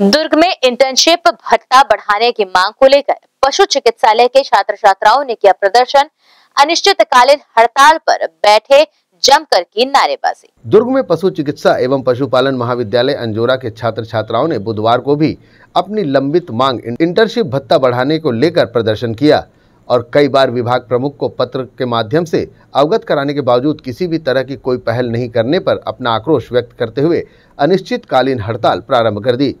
दुर्ग में इंटर्नशिप भत्ता बढ़ाने की मांग को लेकर पशु चिकित्सालय के छात्र छात्राओं ने किया प्रदर्शन। अनिश्चितकालीन हड़ताल पर बैठे जमकर की नारेबाजी। दुर्ग में पशु चिकित्सा एवं पशुपालन महाविद्यालय अंजोरा के छात्र छात्राओं ने बुधवार को भी अपनी लंबित मांग इंटर्नशिप भत्ता बढ़ाने को लेकर प्रदर्शन किया और कई बार विभाग प्रमुख को पत्र के माध्यम से अवगत कराने के बावजूद किसी भी तरह की कोई पहल नहीं करने पर अपना आक्रोश व्यक्त करते हुए अनिश्चितकालीन हड़ताल प्रारंभ कर दी।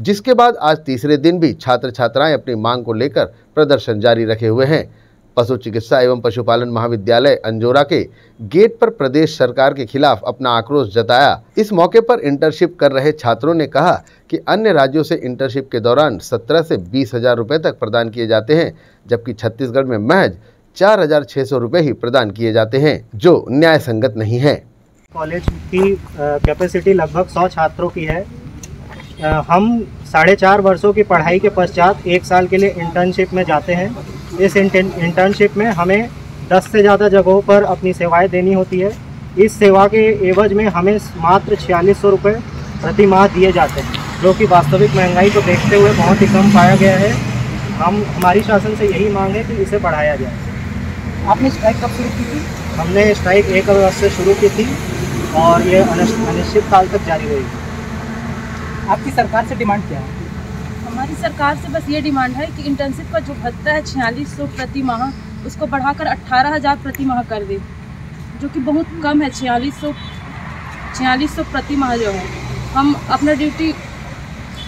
जिसके बाद आज तीसरे दिन भी छात्र छात्राएँ अपनी मांग को लेकर प्रदर्शन जारी रखे हुए हैं। पशु चिकित्सा एवं पशुपालन महाविद्यालय अंजोरा के गेट पर प्रदेश सरकार के खिलाफ अपना आक्रोश जताया। इस मौके पर इंटर्नशिप कर रहे छात्रों ने कहा कि अन्य राज्यों से इंटर्नशिप के दौरान 17 से बीस हज़ार रुपये तक प्रदान किए जाते हैं, जबकि छत्तीसगढ़ में महज चार हज़ार छः सौ रुपये ही प्रदान किए जाते हैं, जो न्याय संगत नहीं है। कॉलेज की कैपेसिटी लगभग सौ छात्रों की है। हम साढ़े चार वर्षों की पढ़ाई के पश्चात एक साल के लिए इंटर्नशिप में जाते हैं। इस इंटर्नशिप में हमें 10 से ज़्यादा जगहों पर अपनी सेवाएँ देनी होती है। इस सेवा के एवज में हमें मात्र छियालीस सौ रुपये प्रति माह दिए जाते हैं, जो कि वास्तविक महँगाई को देखते हुए बहुत ही कम पाया गया है। हम, हमारी शासन से यही मांग है कि इसे बढ़ाया जाए। आपने स्ट्राइक कब शुरू की थी? हमने स्ट्राइक एक अगस्त से शुरू की थी और ये अनिश्चित काल तक जारी रहेगी आपकी सरकार से डिमांड क्या है? हमारी सरकार से बस ये डिमांड है कि इंटर्नशिप का जो भत्ता है छियालीस सौ प्रति माह, उसको बढ़ाकर अट्ठारह हज़ार प्रति माह कर दे, जो कि बहुत कम है, छियालीस सौ छियालीस सौ प्रति माह जो है। हम अपना ड्यूटी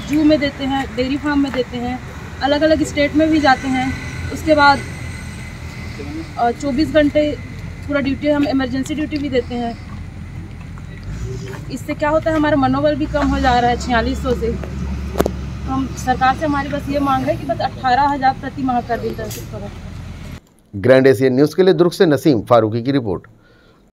जू में देते हैं, डेयरी फार्म में देते हैं अलग अलग स्टेट में भी जाते हैं, उसके बाद चौबीस घंटे पूरा ड्यूटी हम इमरजेंसी ड्यूटी भी देते हैं। इससे क्या होता है, हमारा मनोबल भी कम हो जा रहा है छियालीस सौ। से हम सरकार से हमारी बस ये मांग है कि बस अट्ठारह हज़ार प्रति माह कर दी जाए ग्रैंड एशियन न्यूज़ के लिए दुर्ग से नसीम फारूकी की रिपोर्ट।